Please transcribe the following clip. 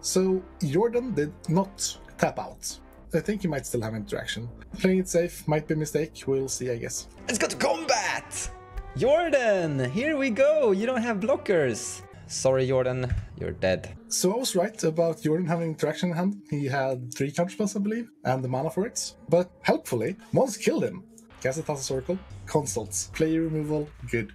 So Jordan did not tap out. I think he might still have interaction. Playing it safe might be a mistake. We'll see, I guess. Let's go to combat! Jordan, here we go. You don't have blockers. Sorry, Jordan, you're dead. So I was right about Jordan having interaction in hand. He had three counterspells, I believe, and the mana for it. But helpfully, Mons killed him. Cast a Thassa's Oracle, consults, play removal, good.